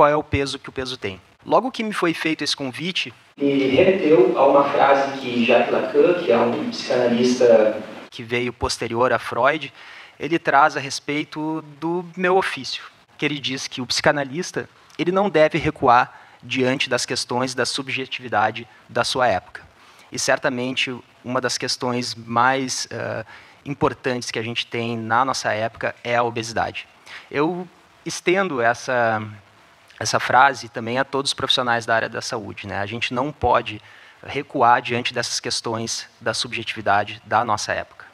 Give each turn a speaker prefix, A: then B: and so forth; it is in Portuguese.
A: qual é o peso que o peso tem. Logo que me foi feito esse convite,
B: ele remeteu a uma frase que Jacques Lacan, que é um psicanalista
A: que veio posterior a Freud, ele traz a respeito do meu ofício, que ele diz que o psicanalista ele não deve recuar diante das questões da subjetividade da sua época. E certamente uma das questões mais uh, importantes que a gente tem na nossa época é a obesidade. Eu estendo essa essa frase também a todos os profissionais da área da saúde. Né? A gente não pode recuar diante dessas questões da subjetividade da nossa época.